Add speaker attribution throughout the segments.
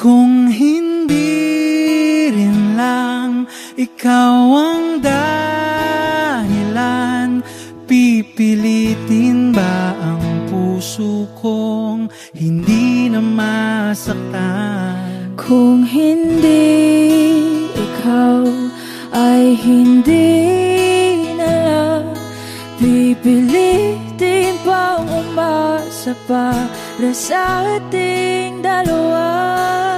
Speaker 1: Kung hindi rin lang ikaw ang dahilan Pipilitin ba ang puso kong hindi na masaktan?
Speaker 2: Kung hindi ikaw ay hindi na lang Pipilitin pa umasa para sa ating dalawa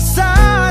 Speaker 1: side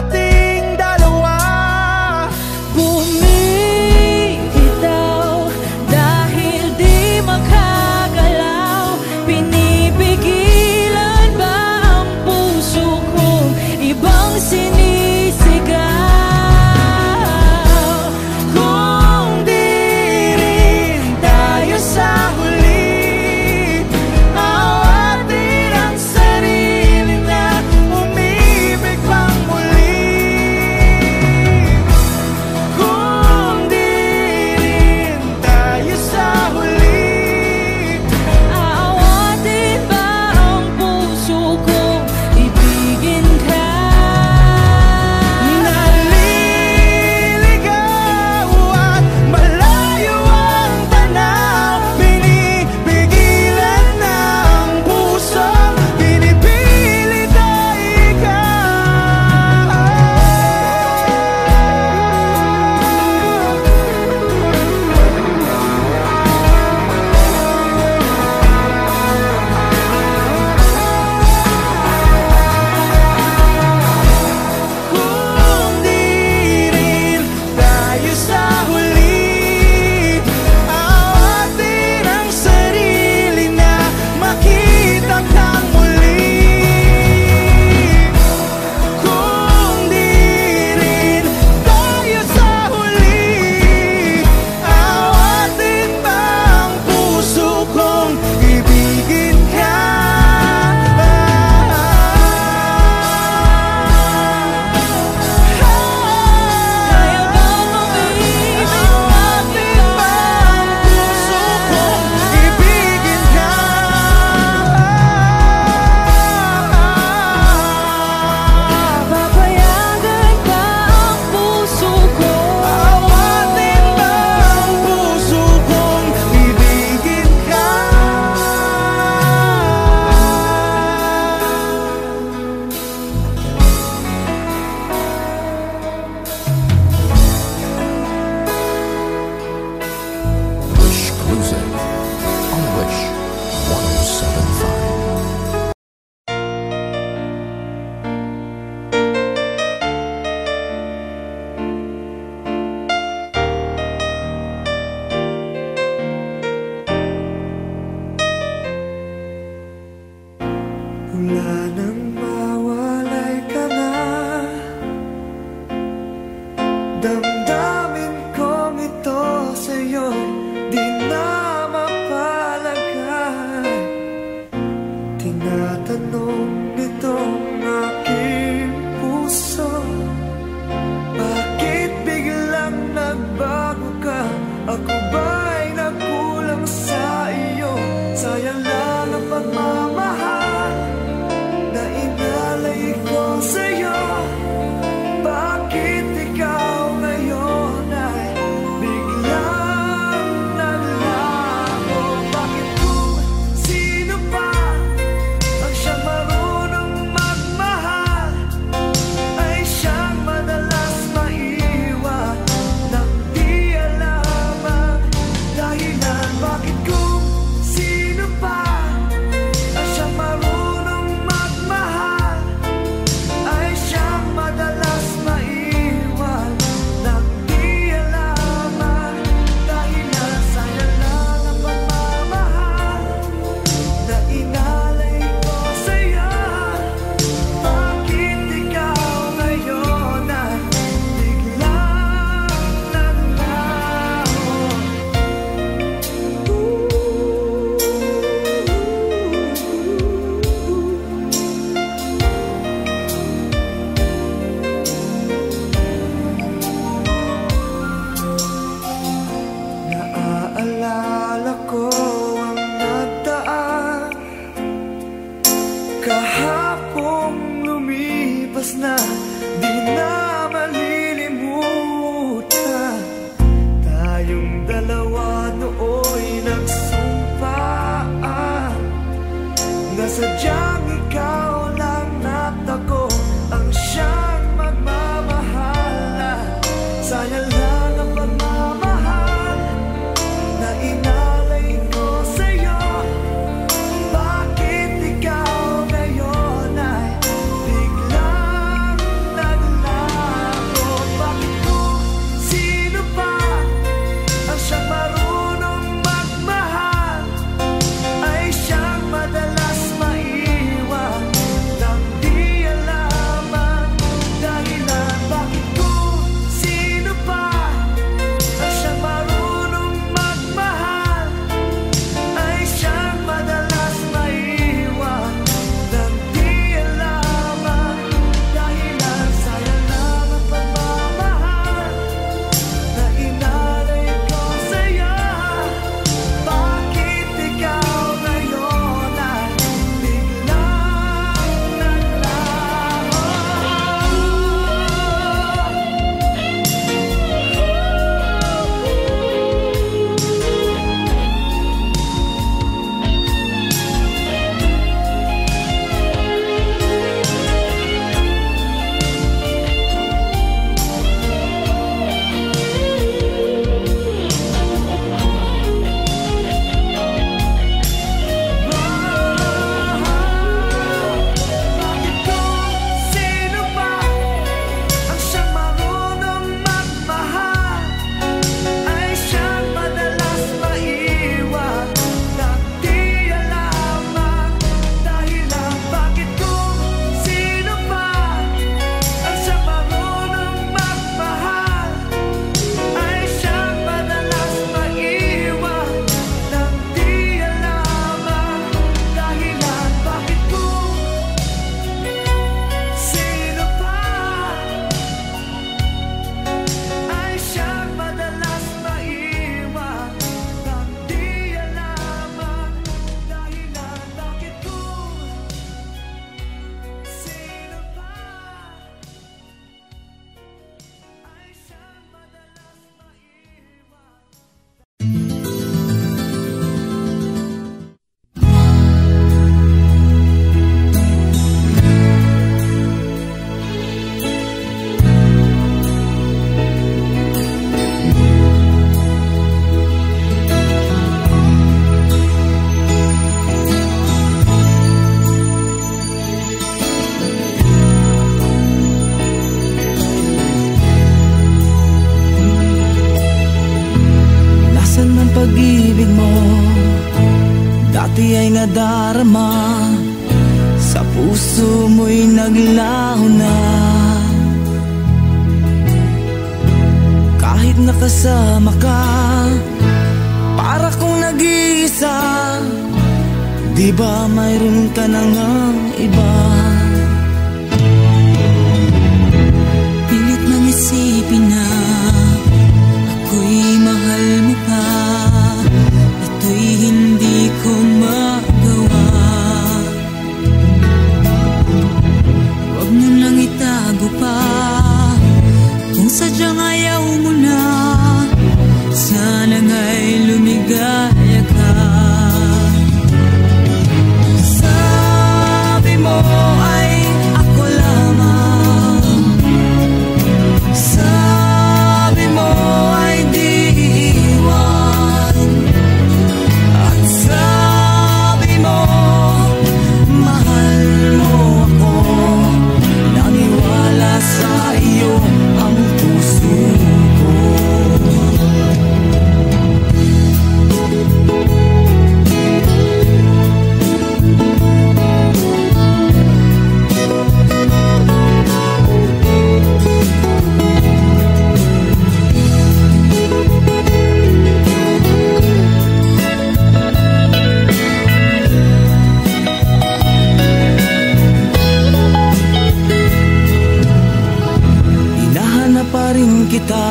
Speaker 1: pa rin
Speaker 3: kita.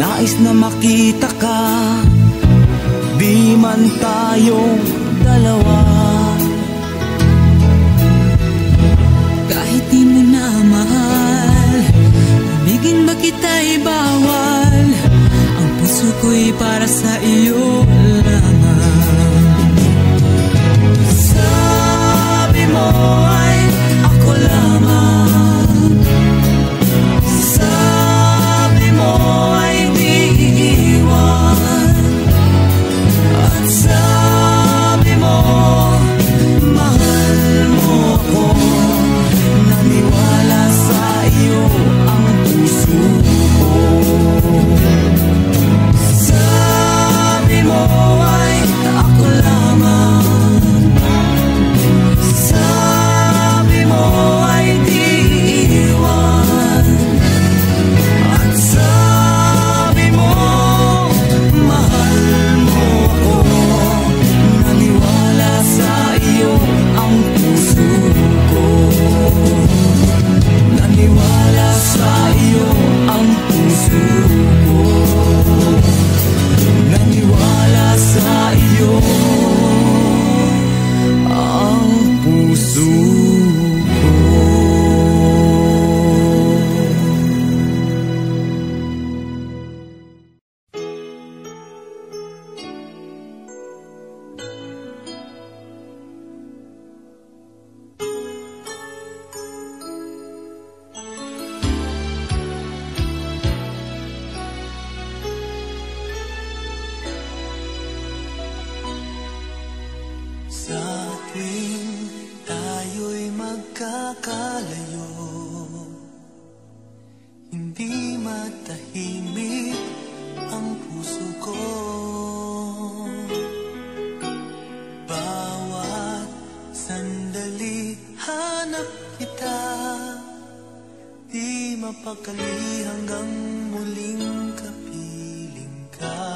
Speaker 3: Nais na makita ka. Di man tayong dalawa.
Speaker 4: Kahit di mo na mahal Ibigin ba kita'y bawal? Ang puso ko'y para sa iyo lamang.
Speaker 3: Sabi mo Mapakali hanggang muling kapiling ka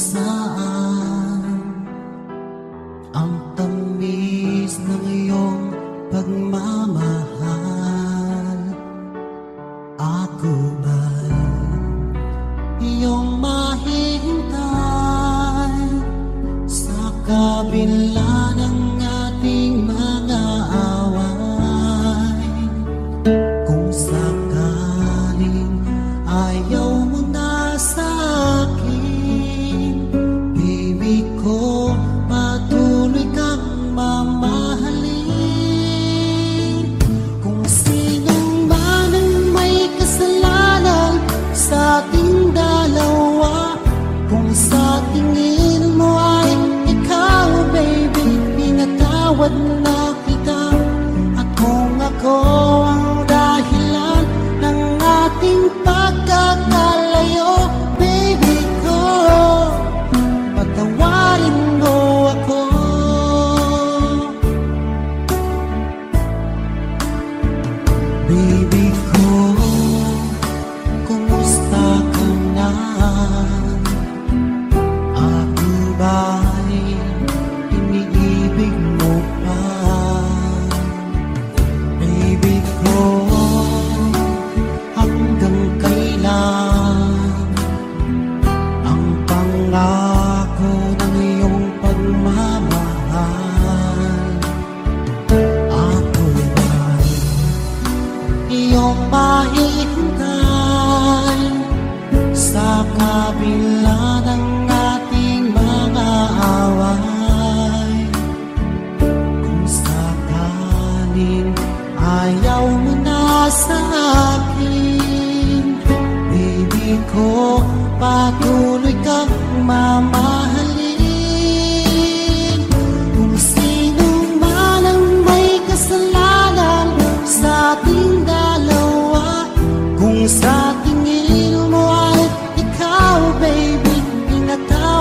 Speaker 5: saan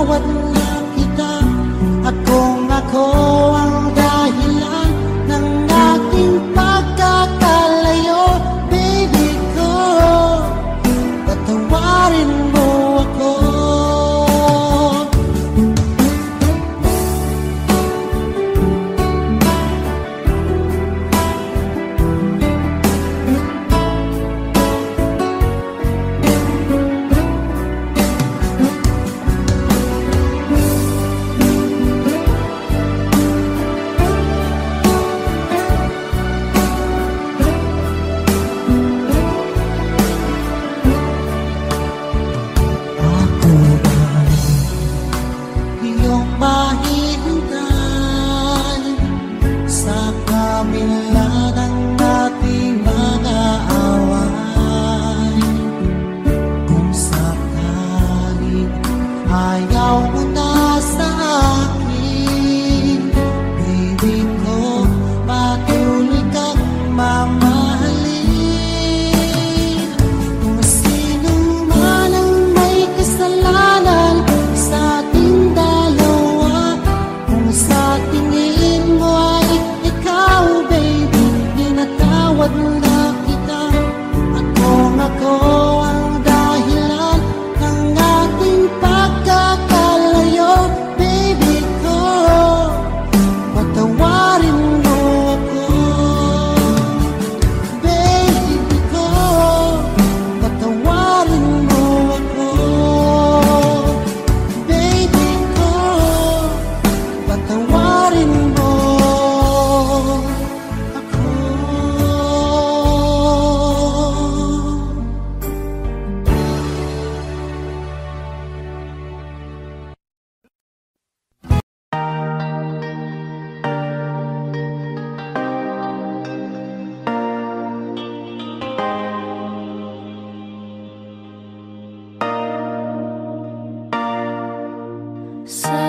Speaker 5: Pinatawad na kita ako So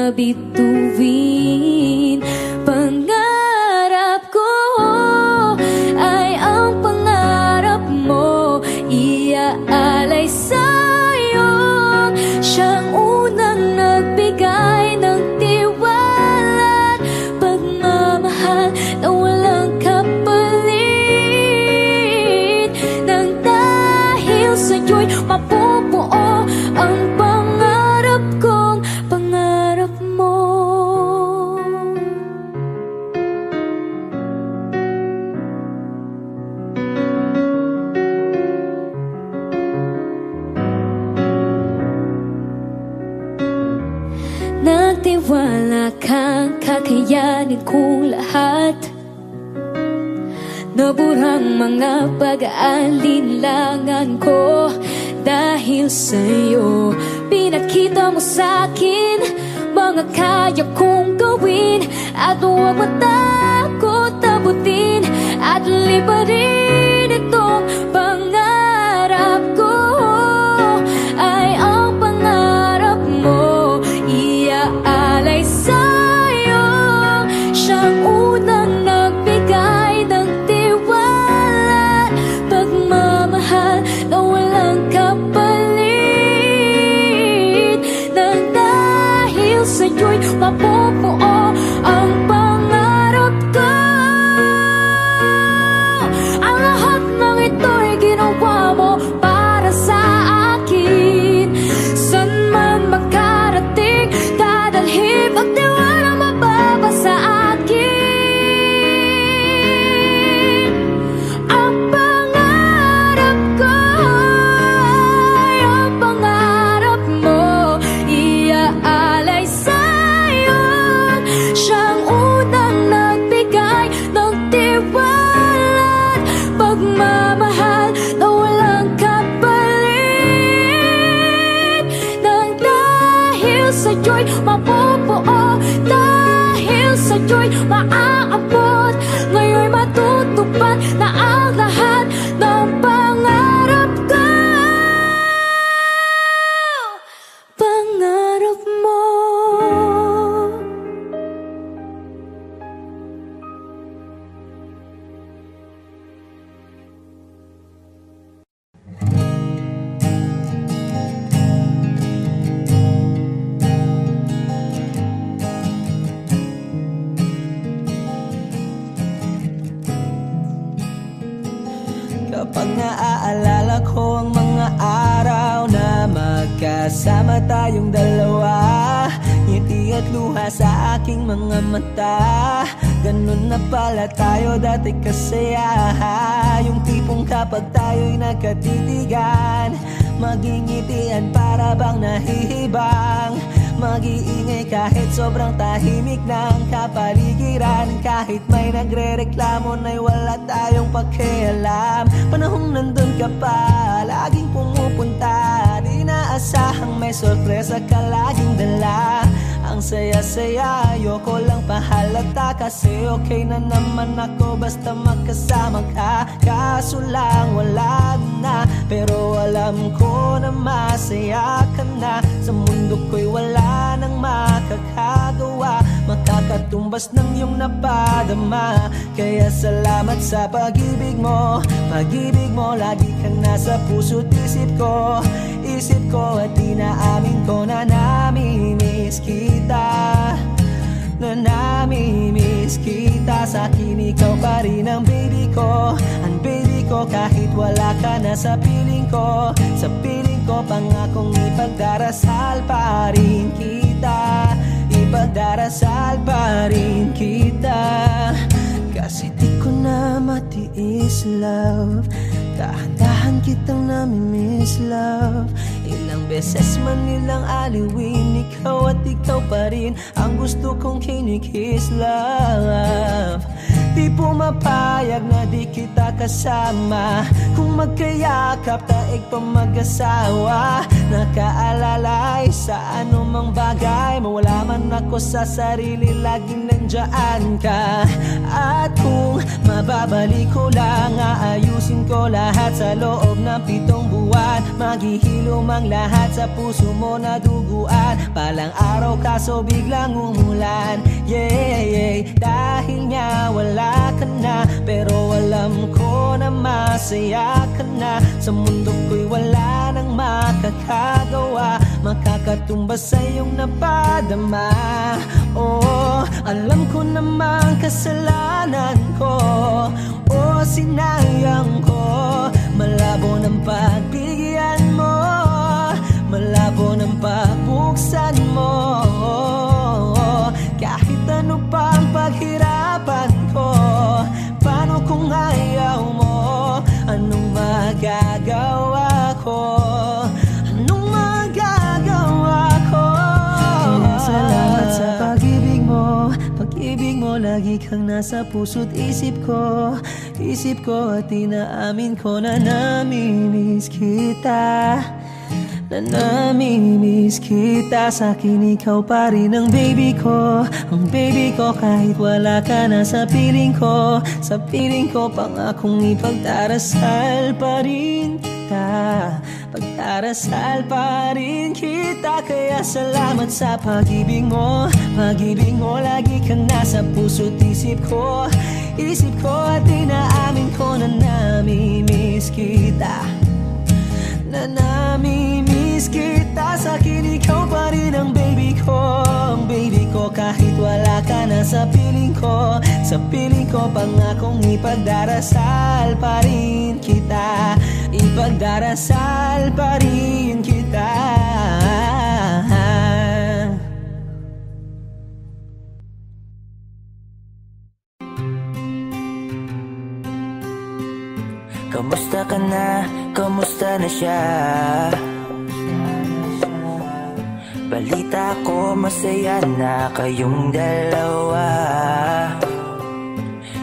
Speaker 5: hábito vir. kong lahat. Naburang mga pag-aalinlangan ko Dahil sa'yo. Pinakita mo sa'kin Mga kaya kong gawin. At
Speaker 6: huwag matakot abutin At liparin po oh, Dahil sa joy, maaari tayo dati kasaya Yung tipong kapag tayo'y nagkatitigan. Magingitian para bang nahihibang. Mag-iingay kahit sobrang tahimik ng kapaligiran. Kahit may nagre-reklamo na'y wala tayong pakialam. Panahong nandun ka pa, laging pumupunta. Di naasahang may sorpresa ka laging dala Ang saya-saya, ayoko lang pahalata. Kasi okay na naman ako basta magkasama ka. Kaso lang wala na. Pero alam ko na masaya ka na. Sa mundo ko'y wala nang makakagawa. Makakatumbas ng iyong napadama. Kaya salamat sa pag-ibig mo. Pag-ibig mo lagi kang nasa puso't isip ko Isip ko at inaamin ko na namimiss kita. Na namimiss kita. Sa akin ikaw pa rin ang baby ko. Ang baby ko kahit wala ka na sa piling ko. Sa piling ko pangakong ipagdarasal pa rin kita. Ipagdarasal pa rin kita. Kasi di ko na matiis love. Dahan-dahan kitang namimiss love. Ilang beses man nilang aliwin Ikaw at ikaw pa rin Ang gusto kong kinikiss love Di pumapayag na di kita kasama. Kung magkayakap taig pa mag-asawa. Nakaalalay sa anumang bagay Mawala man ako sa sarili Laging nandyan ka. At kung mababalik ko lang Aayusin ko lahat sa loob ng pitong buwan. Maghihilom ang lahat sa puso mo na duguan Palang araw kaso biglang umulan. Yeah, yeah Dahil nga wala ka na Pero alam ko na masaya ka na. Sa mundo ko'y wala nang makakagawa Makakatumbas sa iyong napadama. Oh, alam ko namang kasalanan ko. Oh, sinayang ko Malabo ng pagbigyan mo Malabo ng pagbuksan mo magagawa ko? Anong magagawa ko? Salamat sa pag-ibig mo. Pag-ibig mo lagi kang nasa puso't isip ko. Isip ko at inaamin ko na namimiss kita na namimiss kita Sa akin ikaw pa rin ang baby ko. Ang baby ko kahit wala ka na sa piling ko. Sa piling ko pangakong ipagdarasal pa rin kita. Pagdarasal pa rin kita Kaya salamat sa pag-ibig mo. Pag-ibig mo lagi kang nasa puso't isip ko. Isip ko at inaamin ko na namimiss kita. Na namimiss kita Sa akin ikaw pa rin ang baby ko Ang baby ko kahit wala ka na sa piling ko Sa piling ko pangakong ipagdarasal pa rin kita Ipagdarasal pa rin kita
Speaker 7: Kamusta ka na? Kamusta na siya? Balita ko masaya na kayong dalawa.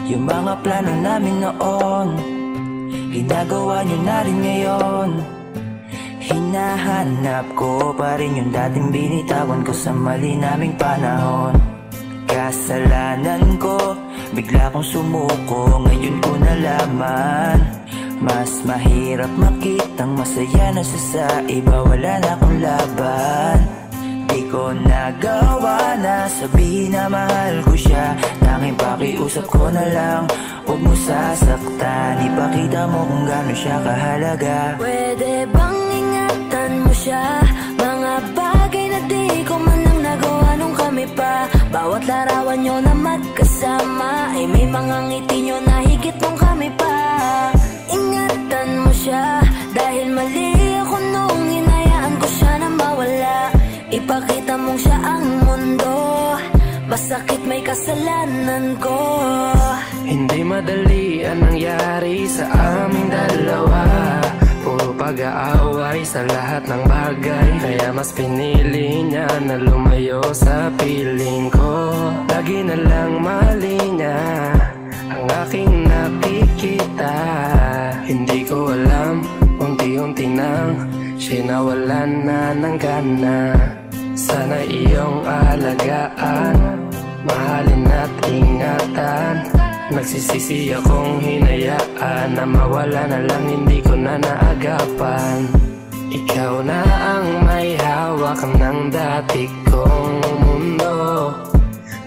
Speaker 7: Yung mga plano namin noon Ginagawa nyo na rin ngayon. Hinahanap ko pa rin yung dating binitawan ko sa mali naming panahon. Kasalanan ko, bigla kong sumuko Ngayon ko nalaman. Mas mahirap makitang masaya na sa iba Wala na akong laban Di ko nagawa na sabihin na mahal ko siya. Tanging pakiusap ko na lang Huwag mo sasaktan. Ipakita mo kung gaano siya kahalaga.
Speaker 8: Pwede bang ingatan mo siya? Mga bagay na di ko man lang nagawa nung kami pa. Bawat larawan nyo na magkasama Ay may mga ngiti nyo na higit nung kami pa. Ingatan
Speaker 9: mundo. Masakit may kasalanan ko.
Speaker 10: Hindi madali ang nangyari sa aming dalawa. Puro pag-aaway sa lahat ng bagay. Kaya mas pinili niya na lumayo sa piling ko. Lagi na lang mali niya ang aking nakikita. Hindi ko alam, unti-unti nang Sinawalan na ng gana Sana iyong alagaan Mahalin at ingatan. Nagsisisi akong hinayaan Na mawala na lang hindi ko na naagapan. Ikaw na ang may hawak ng dati kong mundo.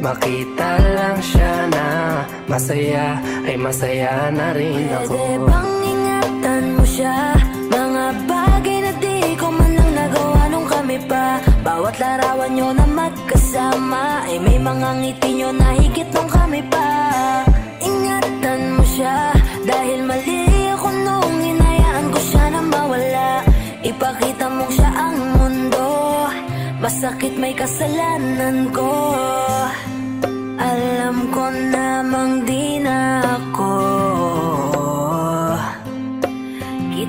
Speaker 10: Makita lang siya na masaya Ay masaya na rin ako.
Speaker 9: Pwede bang ingatan mo siya kami pa. Bawat larawan nyo na magkasama Ay may mga ngiti nyo na higit nung kami pa. Ingatan mo siya Dahil mali ako nung inayaan ko siya na mawala. Ipakita mo siya ang mundo Masakit may kasalanan ko. Alam ko namang di na ako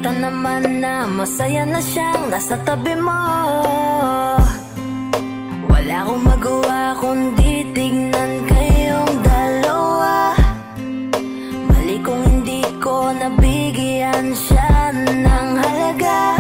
Speaker 9: Kita naman na masaya na siyang nasa tabi mo. Wala akong magawa kundi tignan kayong dalawa. Mali kung hindi ko nabigyan siya ng halaga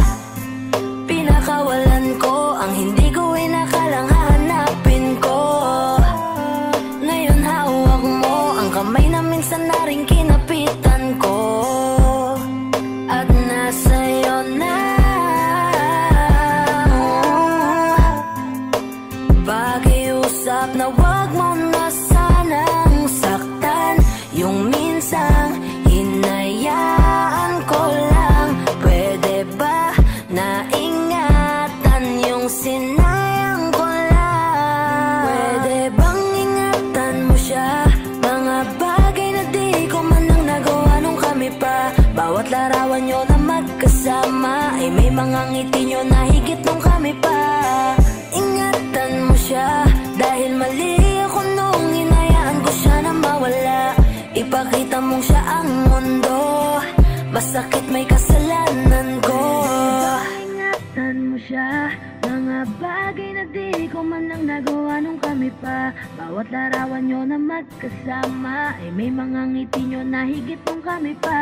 Speaker 9: larawan nyo na magkasama. Ay may mga ngiti nyo na higit nung kami pa.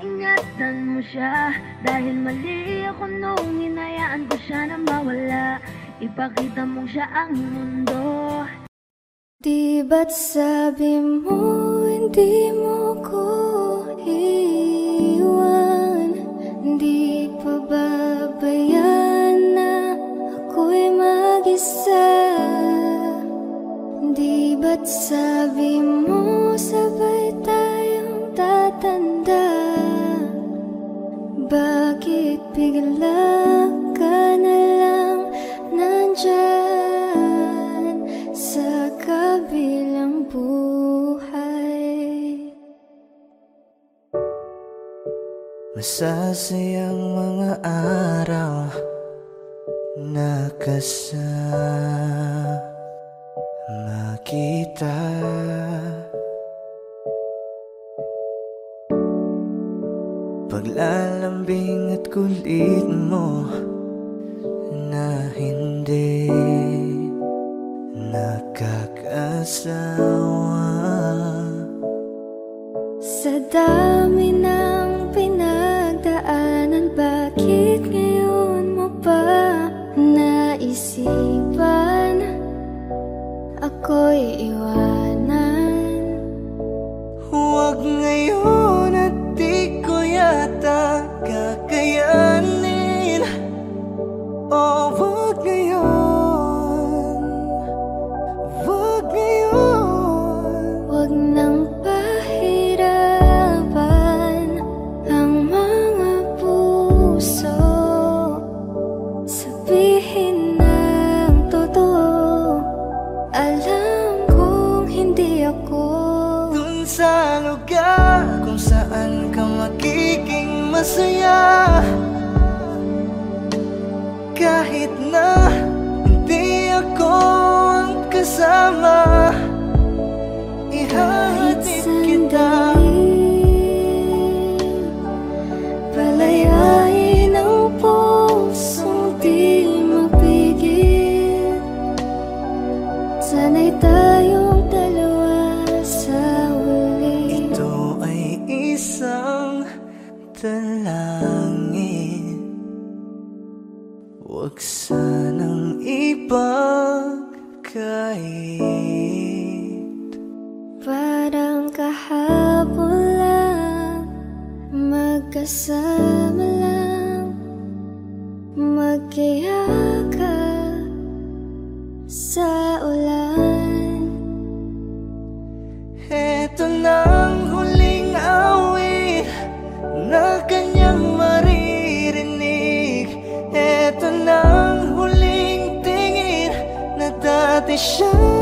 Speaker 9: Ingatan mo siya. Dahil mali ako nung inayaan ko siya na mawala. Ipakita mong siya ang mundo.
Speaker 11: Di ba't sabi mo hindi mo ko iwan. Di pa babayan sabi mo sabay tayong tatanda. Bakit bigla ka na lang nandyan sa kabilang buhay?
Speaker 5: Masasayang mga araw na kasama kita. Paglalambing at kulit mo na hindi nakakasawa.
Speaker 11: Sa dami ipagkait
Speaker 12: Parang kahapon lang Magkasama lang Magkiyakap
Speaker 11: dati siyang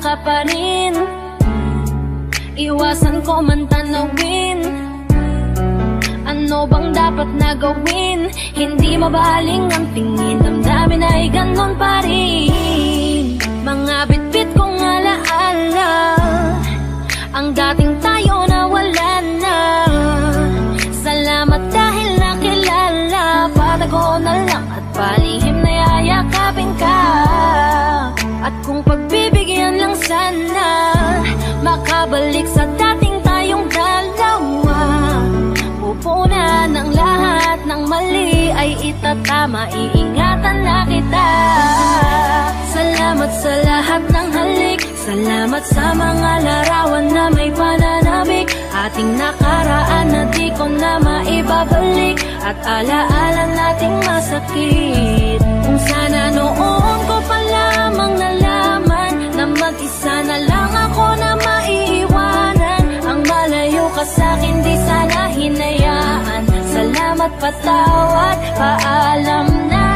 Speaker 11: ka
Speaker 8: pa rin. Iwasan ko man tanawin. Ano bang dapat na gawin? Hindi mabaling ang tingin. Damdamin ay ganon pa rin. Mga bitbit kong alaala. Ang dating tayo na wala na. Salamat dahil nakilala. Patago na lang at palihim na yayakapin ka At kung pagbibigyan lang sana Makabalik sa dating tayong dalawa. Pupunan ng lahat ng mali ay itatama Iingatan na kita. Salamat sa lahat ng halik Salamat sa mga larawan na may pananabik Ating nakaraan na di ko na maibabalik At alaala nating masakit. Kung sana noon lamang nalaman Na mag-isa na lang ako na maiiwanan. Ang malayo ka sa'kin di sana hinayaan. Salamat patawad, paalam na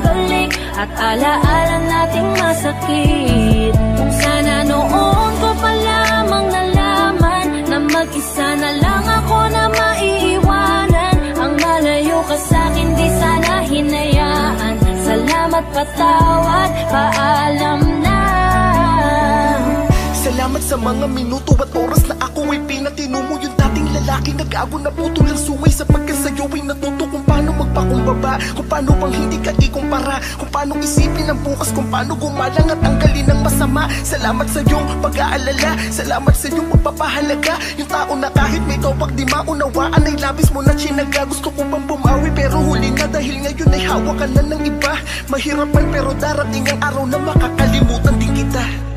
Speaker 13: halik
Speaker 8: At alaala nating masakit. Kung sana noon ko pa lamang nalaman Na mag-isa na lang ako na maiiwanan Ang malayo ka sa'kin di sana hinayaan. Salamat patawad, paalam na.
Speaker 14: Salamat sa mga minuto at oras na ako ay pinatino mo Yung dating lalaki nag-ago na puto lang suway Sapagkat sa'yo ay natuto kung paano magpakumbaba Kung paano bang hindi ka ikumpara Kung paano isipin ang bukas Kung paano gumalang at tanggalin ang masama. Salamat sa iyong pag-aalala Salamat sa iyong pagpapahalaga. Yung tao na kahit may topak di maunawaan Ay labis mo na chinaga Gusto ko bang bumawi pero huli na Dahil ngayon ay hawak ka na ng iba. Mahirap man pero darating ang araw na makakalimutan din kita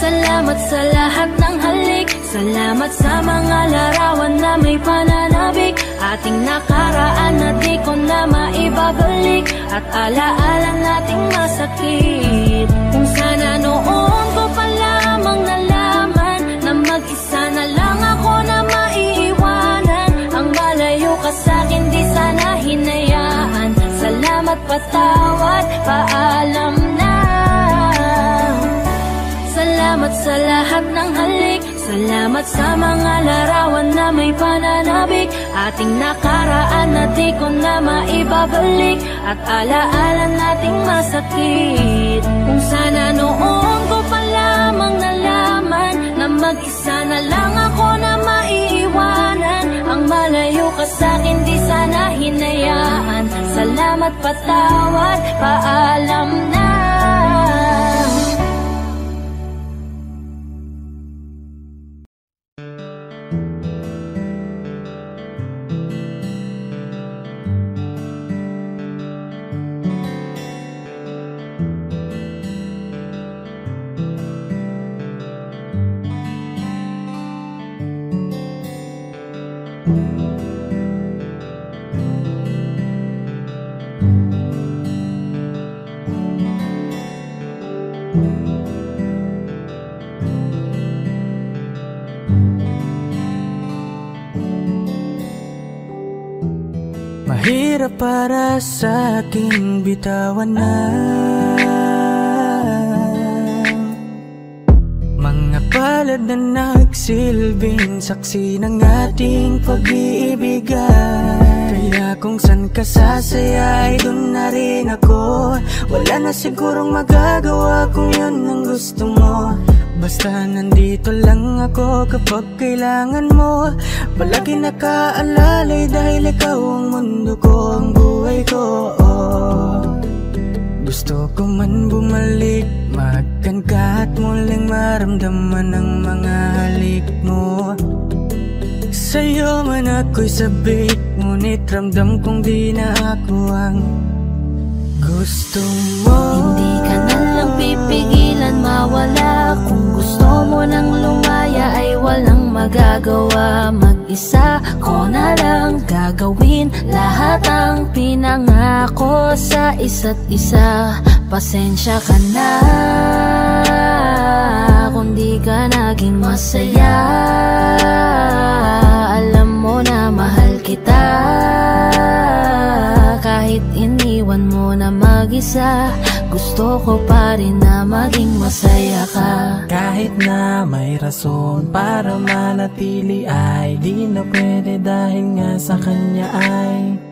Speaker 8: Salamat sa lahat ng halik. Salamat sa mga larawan na may pananabik. Ating nakaraan na di ko na maibabalik. At alaala nating masakit. Kung sana noon ko pa lamang nalaman Na mag-isa na lang ako na maiiwanan. Ang malayo ka sa'kin di sana hinayaan. Salamat patawad, paalam Salamat sa lahat ng halik. Salamat sa mga larawan na may pananabik. Ating nakaraan na di ko na maibabalik. At alaala nating masakit. Kung sana noon ko pa lamang nalaman Na mag-isa na lang ako na maiiwanan. Ang malayo ka sa'kin di sana hinayaan. Salamat patawad, paalam na
Speaker 1: Mahirap para sa aking bitawan na. Mga palad na nagsilbing saksi ng ating pag-iibigan. Kaya kung san ka sasaya ay dun na rin ako. Wala na sigurong magagawa kung yun ang gusto mo. Basta nandito lang ako kapag kailangan mo. Palagi nakaalalay dahil ikaw ang mundo ko, ang buhay ko. Gusto ko man bumalik, magkan ka at muling maramdaman ang mga halik mo. Sa'yo man ako'y sabik, ngunit ramdam kong di na ako ang gusto mo.
Speaker 8: Hindi ka na lang pipigilan mawala. Kung gusto mo nang lumaya ay walang magagawa. Mag-isa ko na lang gagawin Lahat ang pinangako sa isa't isa Pasensya ka na Kung di ka naging masaya. Alam mo na mahal kita. Kahit iniwan mo na mag-isa Gusto ko pa rin na maging masaya ka.
Speaker 1: Kahit na may rason para manatili ay Di na pwede dahil nga sa kanya ay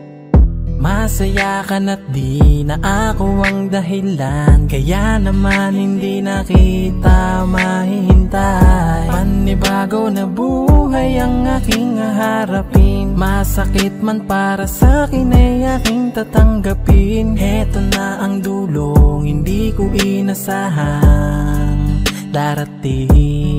Speaker 1: Masaya ka na't di na ako ang dahilan. Kaya naman hindi na kita mahihintay. Panibago na buhay ang aking harapin. Masakit man para sa akin ay aking tatanggapin. Heto na ang dulong hindi ko inasahang darating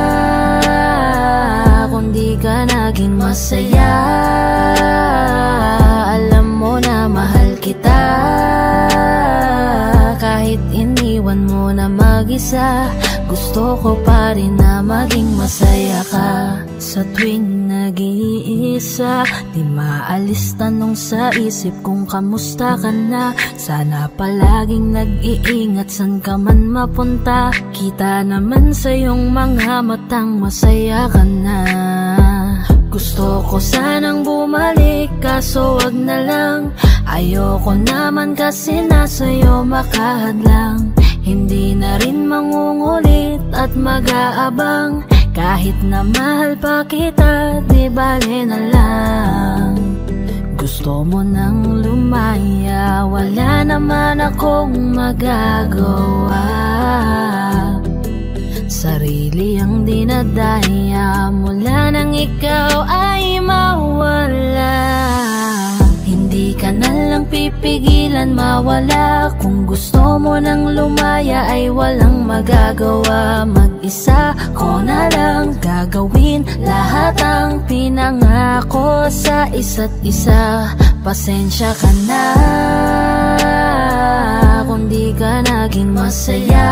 Speaker 8: ka naging masaya. Alam mo na mahal kita. Kahit iniwan mo na mag-isa Gusto ko pa rin na maging masaya ka. Sa tuwing nag-iisa Di maalis tanong sa isip kung kamusta ka na. Sana palaging nag-iingat san ka man mapunta. Kita naman sa iyong mga matang masaya ka na gusto ko sanang bumalik kaso wag na lang. Ayoko naman kasi nasa'yo makahadlang. Hindi na rin mangungulit at mag-aabang. Kahit na mahal pa kita, di bale na lang. Gusto mo nang lumaya, wala naman akong magagawa Sarili ang dinadaya mula nang ikaw ay mawala. Hindi ka na lang pipigilan mawala. Kung gusto mo nang lumaya ay walang magagawa. Mag-isa ko na lang gagawin lahat ang pinangako sa isa't isa. Pasensya ka na kung di ka naging masaya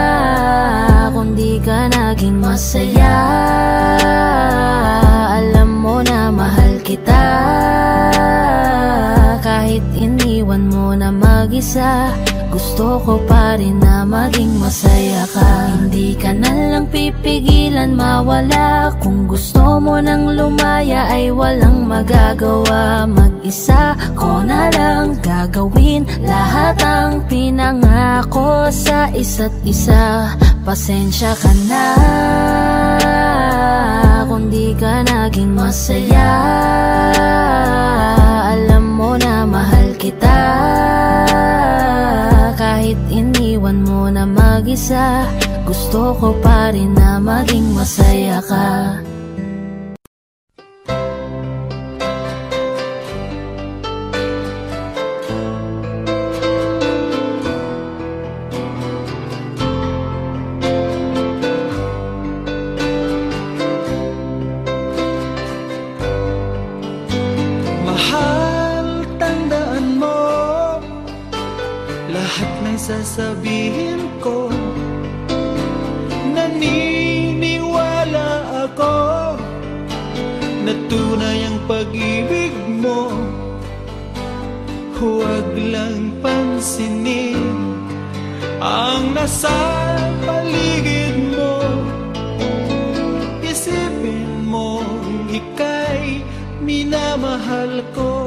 Speaker 8: kung di ka naging masaya. Alam mo na mahal kita. Kahit iniwan mo na mag-isa gusto ko pa rin na maging masaya ka. Hindi ka na lang pipigilan mawala. Kung gusto mo nang lumaya ay walang magagawa. Mag-isa ko na lang gagawin Lahat ang pinangako sa isa't isa. Pasensya ka na Kung di ka naging masaya. Alam mo na mahal kita kahit iniwan mo na mag-isa Gusto ko pa rin na maging masaya ka
Speaker 15: Lahat ng sasabihin ko Naniniwala ako Na tunay ang pag-ibig mo. Huwag lang pansinin Ang nasa paligid mo. Isipin mo ika'y minamahal ko